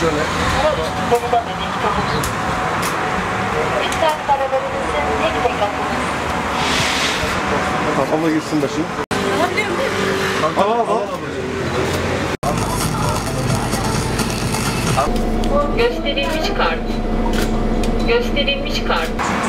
şöyle. Kafama girsin başım. Al al al. Gösterilmiş kart. Gösterilmiş kart.